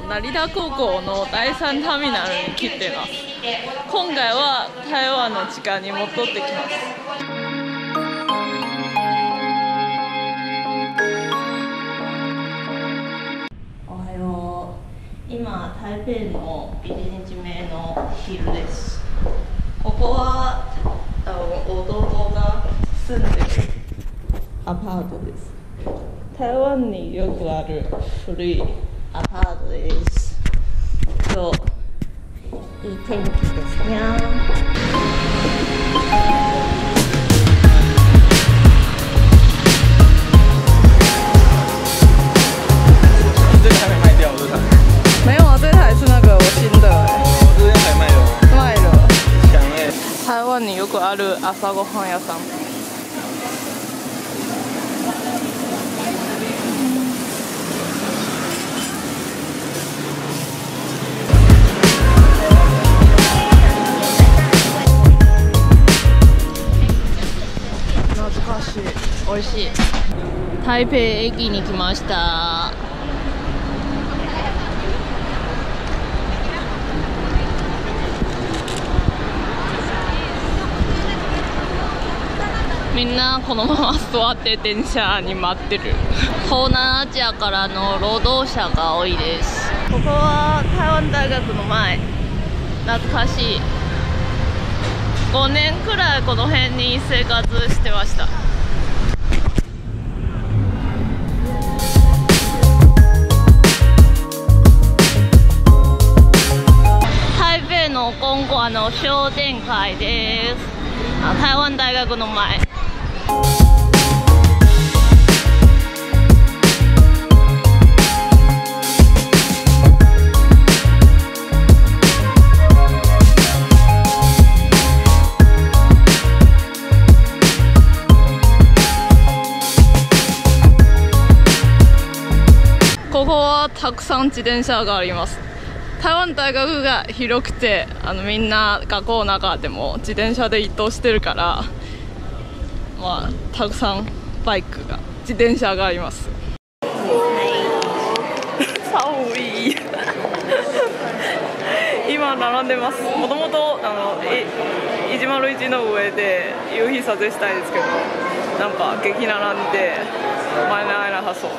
の成田空港の第3ターミナルに来てます。今回は台湾の時間に戻ってきます。おはよう。今台北の1日目の昼です。ここはあの弟が住んでる。アパートです。台湾によくある古いアパートです今日いい天気ですね这个还没卖掉，这台。没有啊这台是那个我新的这边还卖哦，卖了强哎。台湾によくある朝ごはん屋さん 懐かしい。美味しい。台北駅に来ました。みんなこのまま座って電車に待ってる。東南アジアからの労働者が多いです。ここは台湾大学の前。懐かしい5年くらいこの辺に生活してました。台北の今後あの商店街です。あ台湾大学の前。ここはたくさん自転車があります。台湾大学が広くてあのみんな学校の中でも自転車で移動してるからまあたくさんバイクが自転車があります。寒い。今並んでます。もともとあのい101の上で夕日撮影したいですけどなんか激並んで前の間なさそう。